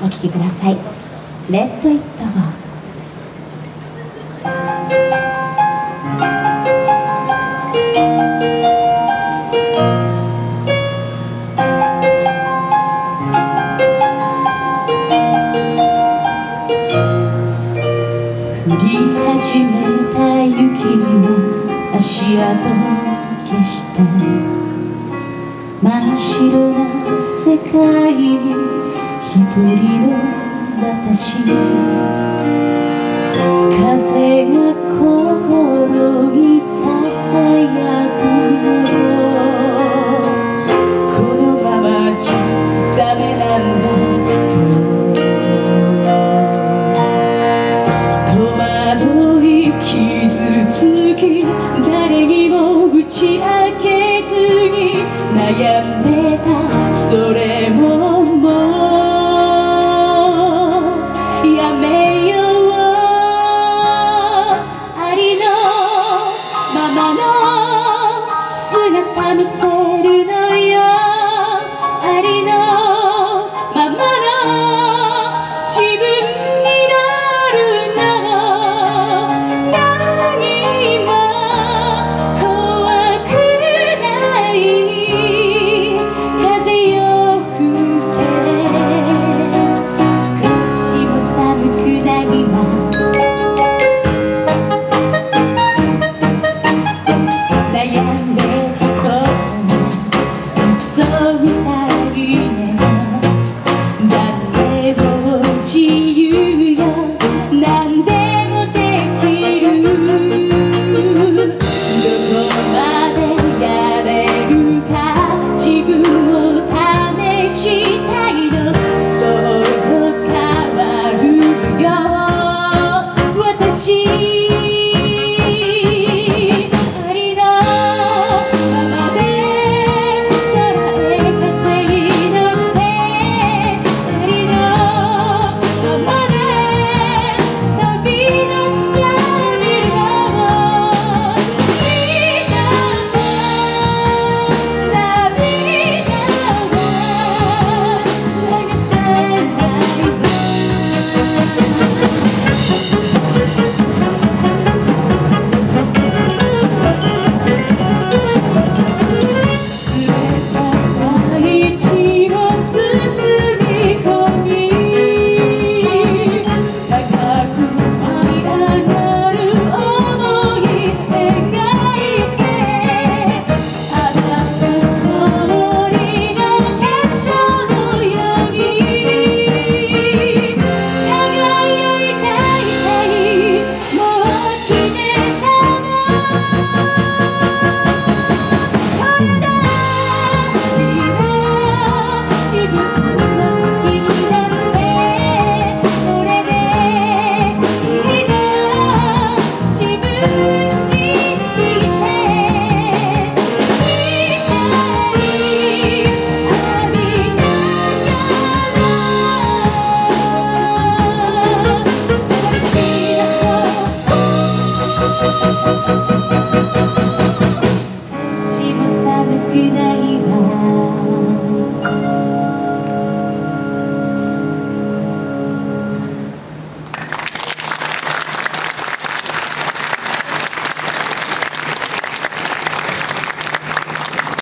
お聴きください「レッド・イット・ゴー」降り始めた雪を足跡を消して真っ白な世界に私の私風が心にささやくのこのままじゃダメなんだ。戸惑い傷つき誰にも打ち明けずに悩んで I'm gonna sing a time sa.